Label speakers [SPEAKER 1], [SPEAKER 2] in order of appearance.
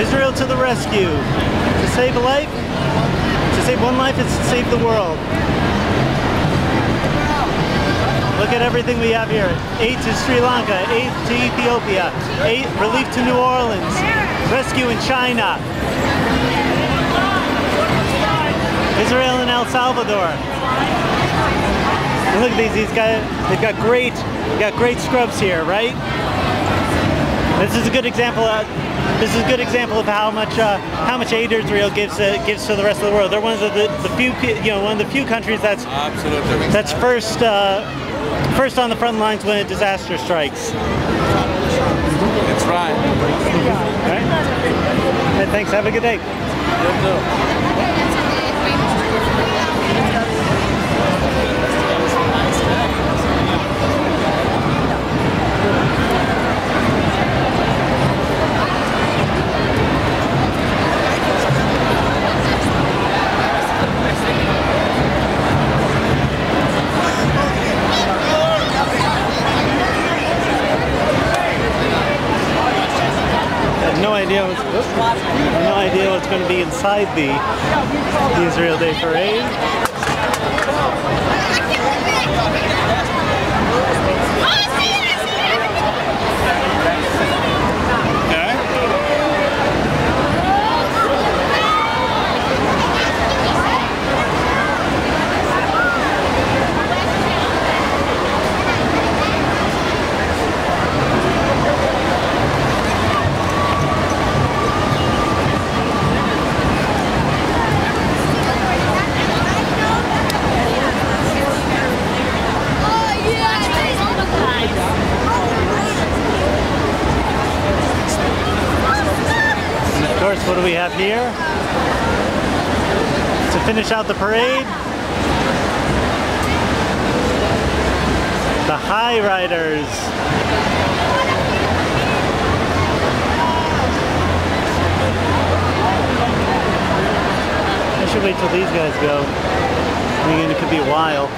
[SPEAKER 1] Israel to the rescue. To save a life, to save one life is to save the world. Look at everything we have here. Aid to Sri Lanka, aid to Ethiopia, aid relief to New Orleans, rescue in China. Israel and El Salvador. Look at these, these guys, they've got great, got great scrubs here, right? This is a good example of, this is a good example of how much uh, how much aid Israel gives uh, gives to the rest of the world. They're one of the, the, the few you know one of the few countries that's
[SPEAKER 2] Absolutely.
[SPEAKER 1] that's first uh, first on the front lines when a disaster strikes.
[SPEAKER 2] It's right.
[SPEAKER 1] All right. Hey, thanks. Have a good day. Idea what's no idea what's going to be inside the Israel Day Parade.
[SPEAKER 2] Okay.
[SPEAKER 1] And of course, what do we have here? To finish out the parade, the Chai Riders. I should wait till these guys go. I mean, it could be a while.